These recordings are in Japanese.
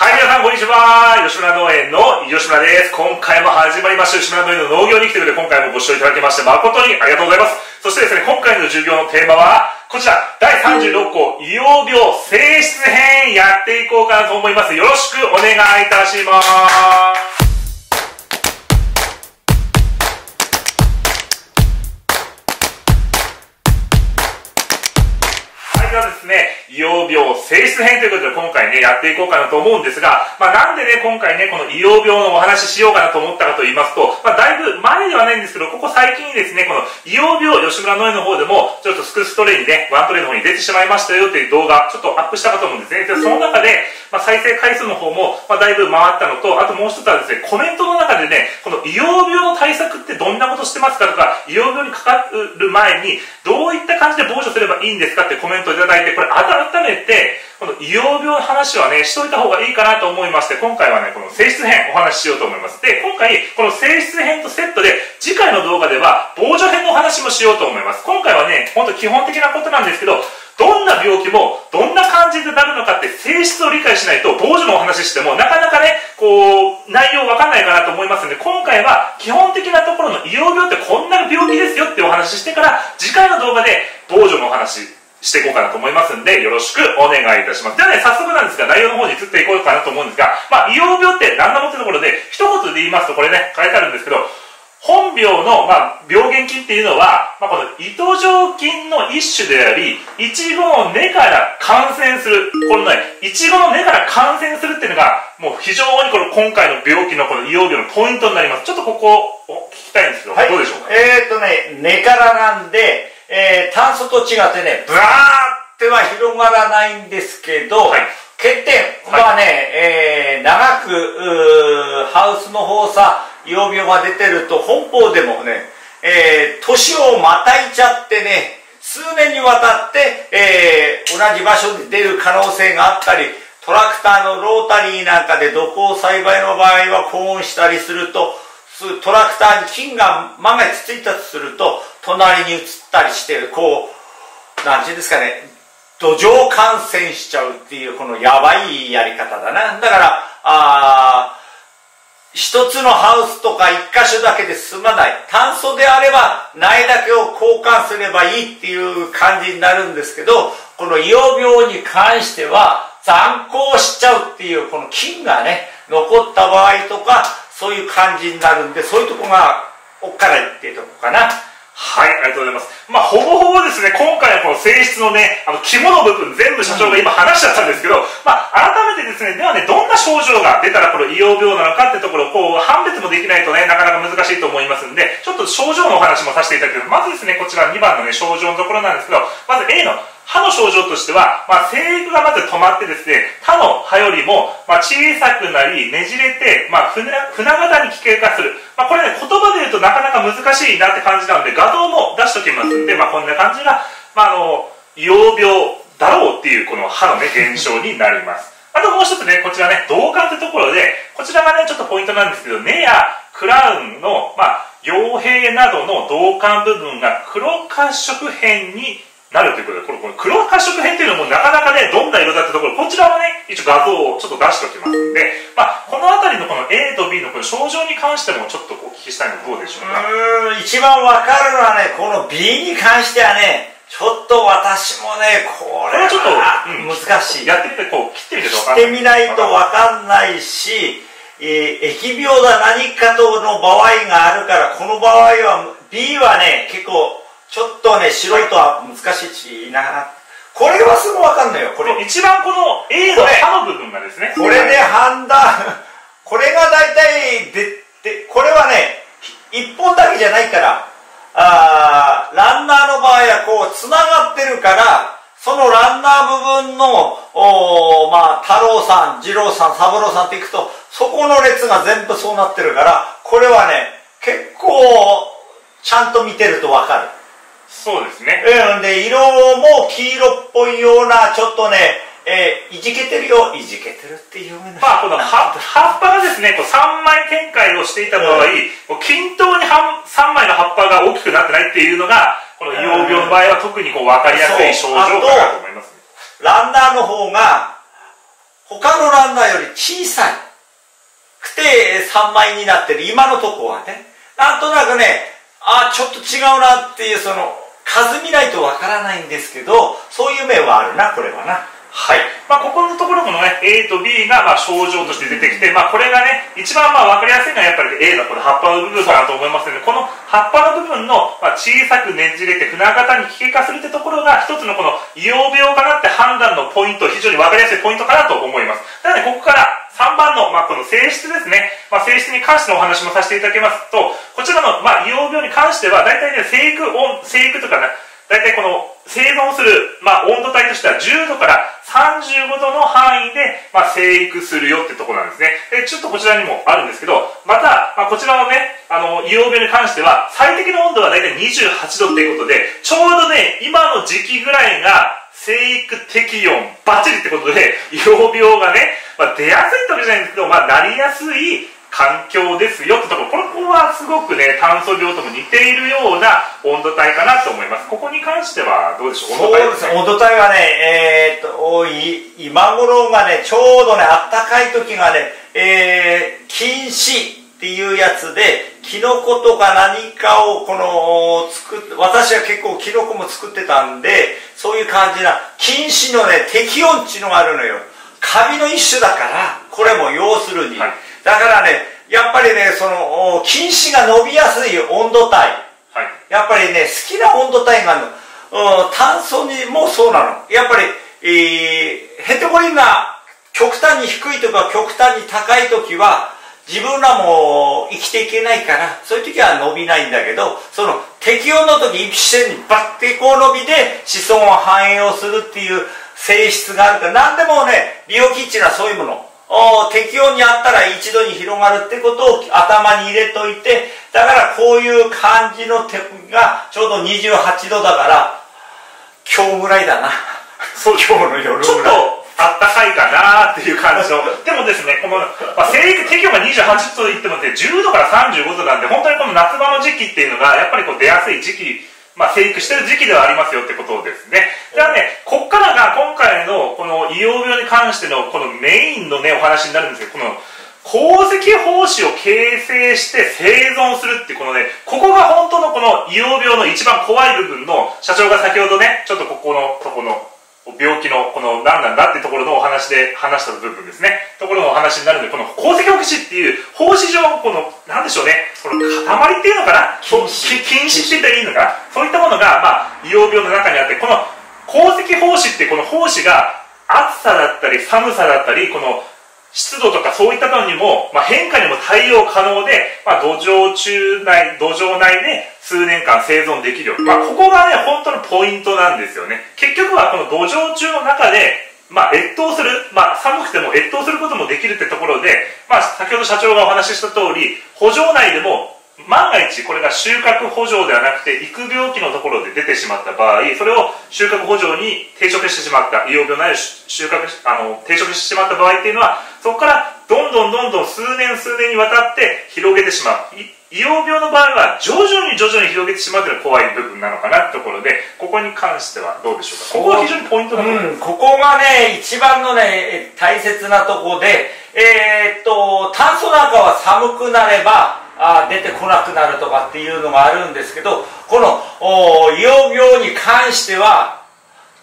はい、皆さん、こんにちは。吉村農園の吉村です。今回も始まりました、吉村農園の農業に来てくれて、今回もご視聴いただきまして、誠にありがとうございます。そしてですね、今回の授業のテーマは、こちら、第36項、硫黄病性質編、やっていこうかなと思います。よろしくお願いいたします。はい、ではですね、硫黄病性質編ということで今回ね、やっていこうかなと思うんですが、まあなんでね、今回ね、この硫黄病のお話ししようかなと思ったかと言いますと、まあだいぶ前ではないんですけど、ここ最近ですね、この硫黄病、吉村農園の方でも、ちょっとスクストレイにね、ワントレイの方に出てしまいましたよという動画、ちょっとアップしたかと思うんですね。で、その中で、まあ再生回数の方も、まあだいぶ回ったのと、あともう一つはですね、コメントの中でね、この硫黄病の対策ってどんなことしてますかとか、硫黄病にかかる前に、どういった感じで防除すればいいんですかってコメントをいただいて、これ改めて、この硫黄病の話はね、しといた方がいいかなと思いまして、今回はね、この性質編お話ししようと思います。で、今回、この性質編とセットで、次回の動画では、防除編のお話もしようと思います。今回はね、ほんと基本的なことなんですけど、どんな病気も、どんな感じでなるのかって性質を理解しないと、防除のお話しても、なかなかね、こう、内容わかんないかなと思いますので、今回は基本的なところの硫黄病ってこんな病気ですよってお話ししてから、次回の動画で防除のお話、していこうかなと思いますんで、よろしくお願いいたします。ではね、早速なんですが、内容の方に移っていこうかなと思うんですが、まあ、硫黄病って何なのってところで、一言で言いますと、これね、書いてあるんですけど、本病の、まあ、病原菌っていうのは、まあ、この糸状菌の一種であり、イチゴの根から感染する。このね、イチゴの根から感染するっていうのが、もう非常にこの今回の病気のこの硫黄病のポイントになります。ちょっとここを聞きたいんですけど、はい、どうでしょうか？えー、っとね、根からなんで、えー、炭素と違ってね、ブワーっては広がらないんですけど、はい。欠点はね、えー、長くハウスの方さ養病が出てると本邦でもね、えー、年をまたいちゃってね数年にわたって、えー、同じ場所で出る可能性があったりトラクターのロータリーなんかで土耕栽培の場合は高温したりするとトラクターに菌が万が一ついたとすると隣に移ったりしてこう何て言うんですかね土壌感染しちゃうっていうこのやばいやり方だな。だからあ一つのハウスとか一箇所だけで済まない。炭素であれば苗だけを交換すればいいっていう感じになるんですけどこの硫黄病に関しては残光しちゃうっていうこの菌がね残った場合とかそういう感じになるんでそういうとこがおっかないっていうとこかな、ありがとうございます。まあ、ほぼほぼですね、今回のこの性質のね、あの、肝の部分全部社長が今話しちゃったんですけど、まあ、改めてですね、ではね、どんな症状が出たらこの硫黄病なのかってところを、こう、判別もできないとね、なかなか難しいと思いますんで、ちょっと症状のお話もさせていただくまずですね、こちら2番のね、症状のところなんですけど、まず A の歯の症状としては、まあ、生育がまず止まってですね、他の歯よりも、ま、小さくなり、ねじれて、まあ、船、船型に危険化する。まあ、これね、言葉で言うとなかなか難しいなって感じなので、画像も出しときますんで、まあ、こんな感じが、まあ、あの、硫黄病だろうっていう、この歯のね、現象になります。あともう一つね、こちらね、銅管ってところで、こちらがね、ちょっとポイントなんですけど、根やクラウンの、まあ、傭兵などの銅管部分が黒褐色変になるということで、これ、この黒褐色変っていうのもなかなかね、どんな色だってところ、こちらはね、一応画像をちょっと出しておきますんで、まあ、このあたりのこの A と B のこの症状に関してもちょっとお聞きしたいのはどうでしょうか？うーん一番わかるのはねこの B に関してはねちょっと私もねこれはちょっとうん難しいやってみて、こう、切ってみてしわかんない。てみないとわかんないし、えー疫病だ何かとの場合があるからこの場合は B はね結構ちょっとね素人は難しいしな。これはすぐわかんないよこれ。一番この A の歯の部分がですね、これで判断これが大体ででこれはね一本だけじゃないからあーランナーの場合はこうつながってるからそのランナー部分のおーまあ太郎さん二郎さん三郎さんっていくとそこの列が全部そうなってるからこれはね結構ちゃんと見てるとわかるそうですね。うん、で色も黄色っぽいようなちょっとね、えーいじけてるよ。いじけてるっていうまあ、この葉葉っぱがですね、こう3枚展開をしていた場合、こう均等に葉3枚の葉っぱが大きくなってないっていうのが、この硫黄病の場合は特にこう分かりやすい症状かなと思います、ね。ランナーの方が他のランナーより小さいくて3枚になってる。今のとこはね。なんとなくねあちょっと違うなっていうその数見ないとわからないんですけどそういう面はあるなこれはな。はい。まあ、ここのところこのね、A と B がまあ症状として出てきて、まあ、これがね、一番まあ分かりやすいのはやっぱり A のこの葉っぱの部分かなと思いますので、この葉っぱの部分のまあ小さくねじれて船型に危険化するってところが一つのこの硫黄病かなって判断のポイント、非常に分かりやすいポイントかなと思います。なので、ここから3番の、まあ、この性質ですね、まあ、性質に関してのお話もさせていただきますと、こちらの、まあ、硫黄病に関しては、大体ね、生育温、生育とかね、大体この生存する、まあ、温度帯としては10度から35度の範囲で、まあ、生育するよってところなんですね。で、ちょっとこちらにもあるんですけど、また、まあ、こちらのね、あの、硫黄病に関しては、最適の温度は大体28度っていうことで、ちょうどね、今の時期ぐらいが、生育適温バッチリってことで、硫黄病がね、まあ、出やすい時じゃないんですけど、まあ、なりやすい環境ですよってとこ。ろ、これはすごくね、炭素病とも似ているような温度帯かなと思います。ここに関してはどうでしょう、温度帯。ですね。温度帯はね、えー、っと、今頃がね、ちょうどね、あったかい時がね、えー、禁止っていうやつで、キノコとか何かをこの作っ私は結構キノコも作ってたんでそういう感じな禁止のね適温っていうのがあるのよ。カビの一種だからこれも要するに、はいだからねやっぱりねその菌糸が伸びやすい温度帯、はい、やっぱりね好きな温度帯があるの。炭素にもそうなの。やっぱり、えー、ヘテゴリンが極端に低いとか極端に高い時は自分らも生きていけないからそういう時は伸びないんだけどその適温の時一瞬にバッてこう伸びで子孫を繁栄をするっていう性質があるから何でもね利用キッチンはそういうもの適温にあったら一度に広がるってことを頭に入れといてだからこういう感じの手がちょうど28度だから今日ぐらいだな。そう今日の夜ぐらい。ちょっとあったかいかなっていう感じの。でもですねこの、まあ、生育適温が28度といっても、ね、10度から35度なんで本当にこの夏場の時期っていうのがやっぱりこう出やすい時期まあ、生育してる時期ではありますよってことですね。じゃあね、こっからが今回のこの硫黄病に関してのこのメインのね、お話になるんですけど、この鉱石胞子を形成して生存するってこのね、ここが本当のこの硫黄病の一番怖い部分の社長が先ほどね、ちょっとここのとこの病気のこの何なんだっていうところのお話で話した部分ですね。ところのお話になるのでこの鉱石オキシっていう胞子状この何でしょうねこの塊っていうのかな？禁止。禁止って言ったらいいのかな？そういったものが、まあ、硫黄病の中にあってこの鉱石胞子ってこの胞子が暑さだったり寒さだったりこの湿度とかそういったのにも、まあ、変化にも対応可能で、まあ、土壌中内、土壌内で数年間生存できるよ。まあ、ここがね、本当のポイントなんですよね。結局はこの土壌中の中で、まあ、越冬する、まあ、寒くても越冬することもできるってところで、まあ、先ほど社長がお話しした通り、補助内でも万が一これが収穫補助ではなくて育病期のところで出てしまった場合それを収穫補助に抵触してしまった硫黄病ない収穫あの抵触してしまった場合っていうのはそこからどんどんどんどん数年数年にわたって広げてしまう。硫黄病の場合は徐々に徐々に広げてしまうというのが怖い部分なのかなってところでここに関してはどうでしょうか？ここは非常にポイントだと思います、うん、ここがね一番のね大切なところでえー、っと炭素なんかは寒くなればあ出てこなくなるとかっていうのがあるんですけどこの硫黄病に関しては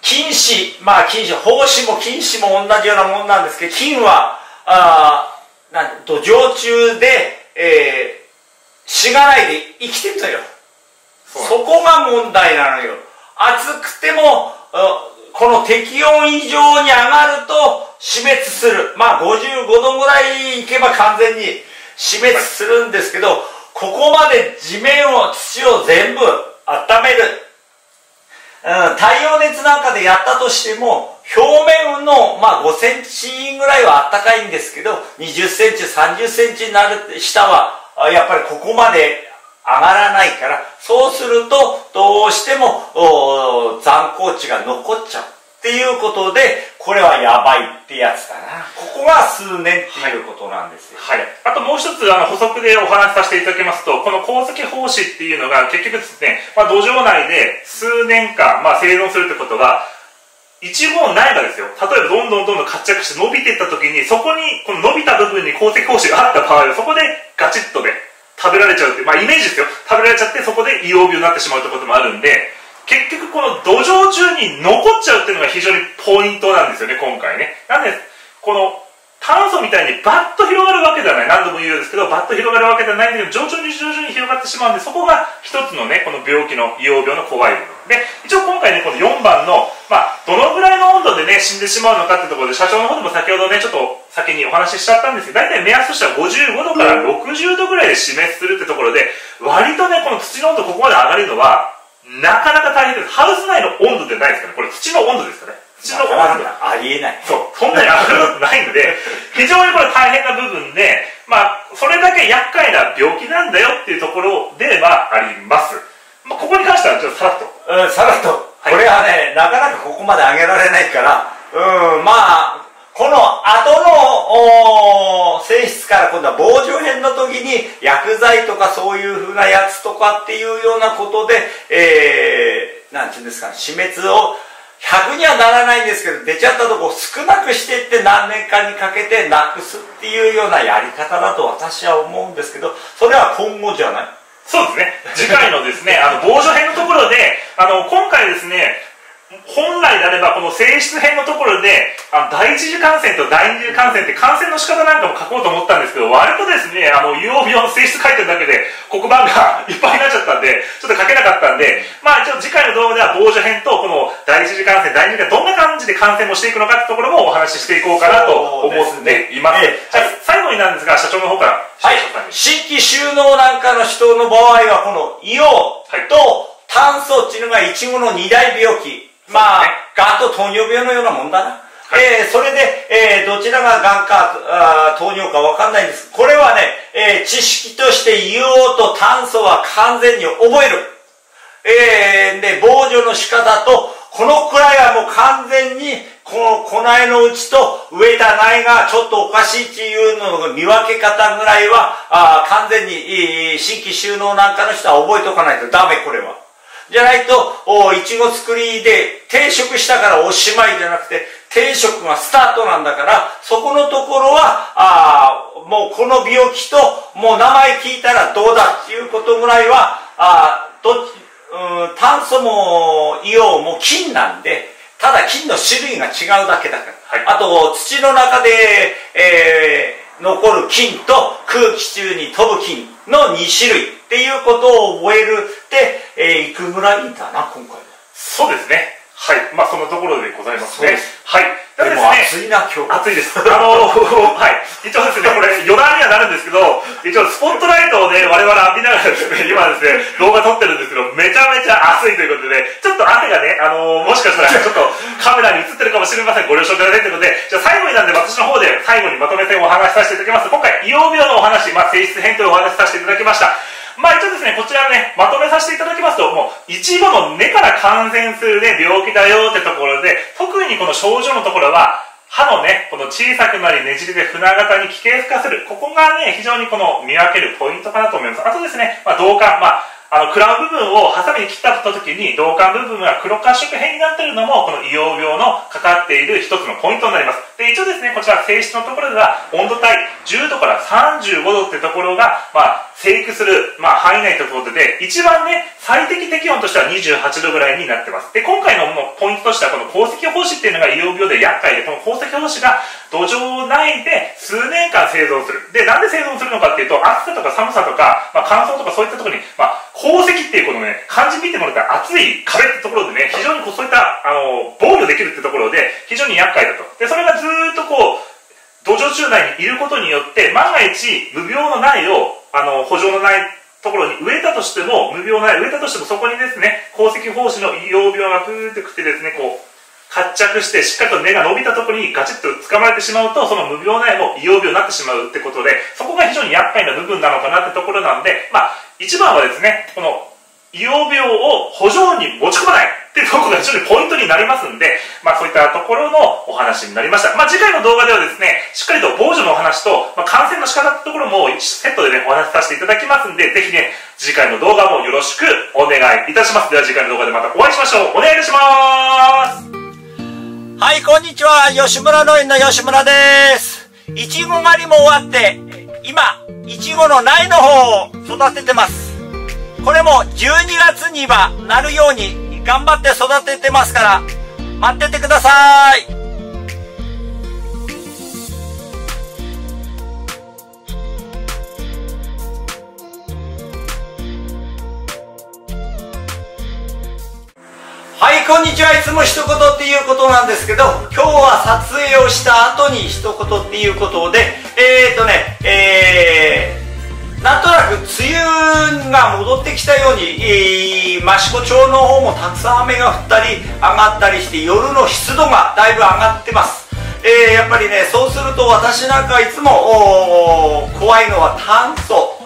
菌糸まあ菌糸胞子も菌糸も同じようなもんなんですけど菌はあなん土壌中で、えー、死がないで生きてるとよ。そこが問題なのよ。暑くてもこの適温以上に上がると死滅する。まあ55度ぐらいいけば完全に死滅するんですけどここまで地面を土を全部温める、うん、太陽熱なんかでやったとしても表面の、まあ、5センチぐらいはあったかいんですけど20センチ30センチになる下はやっぱりここまで上がらないからそうするとどうしても残光地が残っちゃう。っていうことでこれはやばいってやつだな。ここが数年っていうことなんですよ、はい、はい、あともう一つあの補足でお話しさせていただきますとこの鉱石胞子っていうのが結局ですね、まあ、土壌内で数年間、まあ、生存するってことはいちごの苗がですよ、例えばどんどんどんどん活着して伸びていった時に、そこに、この伸びた部分に鉱石胞子があった場合は、そこでガチッとね、食べられちゃうっていう、まあイメージですよ。食べられちゃって、そこで硫黄病になってしまうってこともあるんで、結局この土壌中に残っちゃうっていうのが非常にポイントなんですよね、今回ね。なんで、この炭素みたいにバッと広がるわけではない。何度も言うようですけど、バッと広がるわけではないんだけど、徐々に徐々に広がってしまうんで、そこが一つのね、この病気の硫黄病の怖い部分。で、一応今回ね、この4番の、まあ、どのぐらいの温度でね、死んでしまうのかってところで、社長の方でも先ほどね、ちょっと先にお話ししちゃったんですけど、大体目安としては55度から60度ぐらいで死滅するってところで、割とね、この土の温度ここまで上がるのは、なかなか大変です。ハウス内の温度でないですからね。これ土の温度ですからね。土の温度。ありえない。そう。そんなに上がることないので、非常にこれ大変な部分で、まあ、それだけ厄介な病気なんだよっていうところではあります。まあ、ここに関してはちょっとさらっと。うん、さらっと。これはね、なかなかここまで上げられないから、うん、まあ、この後のお性質から今度は防除編の時に薬剤とかそういうふうなやつとかっていうようなことで、えー、なんていうんですか、死滅を100にはならないんですけど、出ちゃったとこ少なくしていって何年かにかけてなくすっていうようなやり方だと私は思うんですけど、それは今後じゃない？そうですね。次回のですね、あの、防除編のところで、あの、今回ですね、本来であればこの性質編のところであの第一次感染と第二次感染って感染の仕方なんかも書こうと思ったんですけど割とですねあの硫黄病の性質書いてるだけで黒板がいっぱいになっちゃったんでちょっと書けなかったんでまあ一応次回の動画では防除編とこの第一次感染第二次がどんな感じで感染もしていくのかってところもお話ししていこうかなと思っていますねじゃあ最後になんですが社長の方からはい新規収納なんかの人の場合は、この硫黄と炭素っていうのがイチゴの二大病気。まあ、がんと糖尿病のようなもんだな。えーそれで、えーどちらががんか糖尿かわかんないんです。これはね、えー知識として硫黄と炭素は完全に覚える。えーで、防除の仕方と、このくらいはもう完全に、この粉絵のうちと植えた苗がちょっとおかしいっていうのの見分け方ぐらいは、あー完全に、えー新規収納なんかの人は覚えておかないとダメ、これは。じゃないと、おいちご作りで定食したからおしまいじゃなくて、定食がスタートなんだから、そこのところは、あーもうこの病気と、もう名前聞いたらどうだっていうことぐらいは、あーどっちうん炭素も硫黄も金なんで、ただ金の種類が違うだけだから。はいあと、土の中で、えー残る金と空気中に飛ぶ金の2種類っていうことを覚えるって、えーいくぐらいだな、今回は。そうですねはいまあそのところでございますねすはいででですねも暑いな、今日。暑いです。あの はい。一応ですね、これ余談にはなるんですけど、一応スポットライトをね、我々浴びながらですね、今ですね、動画撮ってるんですけど、めちゃめちゃ暑いということで、ちょっと汗がね、あのもしかしたらちょっとカメラに映ってるかもしれません。ご了承くださいということで、じゃあ最後になんで私の方で最後にまとめてお話しさせていただきます。今回、硫黄病のお話、まあ、性質編というお話しさせていただきました。まあ一応ですね、こちらね、まとめさせていただきますと、もう、いちごの根から感染するね、病気だよってところで、特にこの症状のところは、歯のね、この小さくなりねじれで船型に奇形化する。ここがね、非常にこの見分けるポイントかなと思います。あとですね、まあ導管、まあ、あの、クラウ部分をハサミに切った時に、導管部分が黒褐色変になっているのも、この硫黄病のかかっている一つのポイントになります。で、一応ですね、こちら性質のところでは、温度帯10度から35度ってところが、まあ、生育する、まあ、範囲内ということで、一番ね、最適適温としては28度ぐらいになってます。で、今回のもうポイントとしては、この鉱石胞子っていうのが硫黄病で厄介で、この鉱石胞子が土壌内で数年間生存する。で、なんで生存するのかっていうと、暑さとか寒さとか、まあ、乾燥とかそういったところに、まあ、鉱石っていうこのね、漢字見てもらったら熱い壁ってところでね、非常にこうそういった、あの、防御できるってところで、非常に厄介だと。で、それがっとこう、土壌中内にいることによって万が一無病の苗をあの補助のないところに植えたとしても無病の苗植えたとしてもそこにですね鉱石胞子の硫黄病がプーってくってですねこう活着してしっかりと根が伸びたところにガチッと掴まれてしまうとその無病苗も硫黄病になってしまうってことでそこが非常に厄介な部分なのかなってところなんでまあ一番はですねこの硫黄病を補助に持ち込まない。っていうところが非常にポイントになりますんで、まあそういったところのお話になりました。まあ次回の動画ではですね、しっかりと防除のお話と、まあ、感染の仕方ってところもセットでね、お話しさせていただきますんで、ぜひね、次回の動画もよろしくお願いいたします。では次回の動画でまたお会いしましょう。お願いいたします。はい、こんにちは。吉村農園の吉村です。いちご狩りも終わって、今、いちごの苗の方を育ててます。これも12月にはなるように頑張って育ててますから、待っててください。はい、こんにちは。いつも一言っていうことなんですけど、今日は撮影をした後に一言っていうことで、えーとね、えー、なんとなく梅雨が戻ってきたように、益子町の方もたくさん雨が降ったり、上がったりして、夜の湿度がだいぶ上がってます。えー、やっぱりね、そうすると私なんかいつも、怖いのは炭素、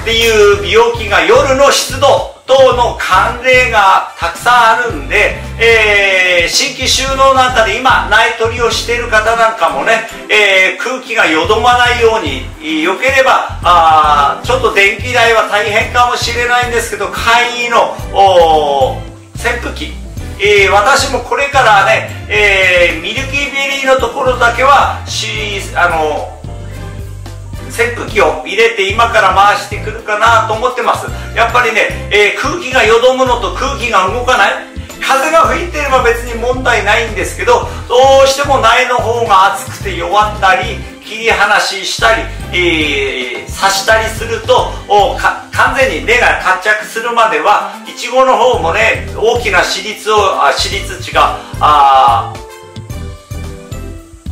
っていう病気が夜の湿度、等の慣例がたくさんあるんで、えー、新規収納なんかで今苗取りをしている方なんかもね、えー、空気がよどまないようによければあちょっと電気代は大変かもしれないんですけど簡易の扇風機。えー、私もこれからね、え、ミルキーベリーのところだけはあの扇風機を入れて今から回してくるかなと思ってます。やっぱりね、えー、空気がよどむのと空気が動かない。風が吹いてれば別に問題ないんですけどどうしても苗の方が熱くて弱ったり切り離ししたり、えー、刺したりすると完全に根が活着するまではいちごの方もね大きな私立をあ私立地があ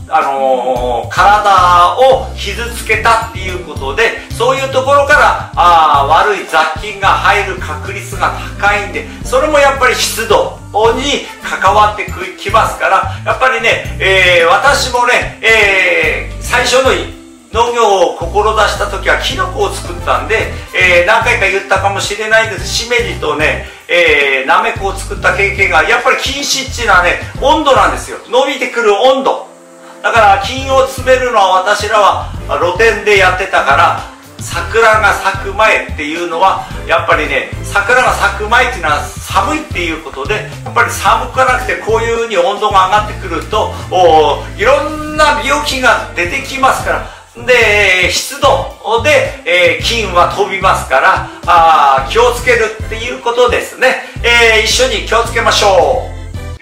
あのー、体を傷つけたっていうことでそういうところからあ悪い雑菌が入る確率が高いんでそれもやっぱり湿度に関わってきますからやっぱりね、えー、私もね、えー、最初の農業を志した時はキノコを作ったんで、えー、何回か言ったかもしれないんです。しめじとね、えー、なめこを作った経験がやっぱり禁止っていうのはね温度なんですよ。伸びてくる温度。だから金を詰めるのは私らは露店でやってたから桜が咲く前っていうのはやっぱりね桜が咲く前っていうのは寒いっていうことでやっぱり寒くなくてこういうふうに温度が上がってくるといろんな病気が出てきますから。で湿度で、えー、菌は飛びますからあ気をつけるっていうことですね、えー、一緒に気をつけましょう。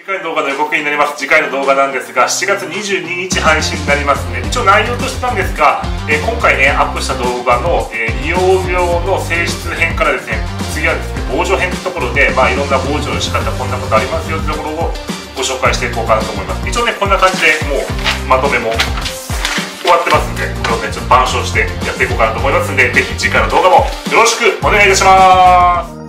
次回の動画の予告になります。次回の動画なんですが7月22日配信になりますね。一応内容としてなんですが、え、今回ねアップした動画の、えー、硫黄病の性質編からですね次はですね防除編ってところで、まあ、いろんな防除の仕方こんなことありますよってところをご紹介していこうかなと思います。一応ねこんな感じでもうまとめも終わってますんでこれをねちょっと板書してやっていこうかなと思いますんでぜひ次回の動画もよろしくお願いいたします。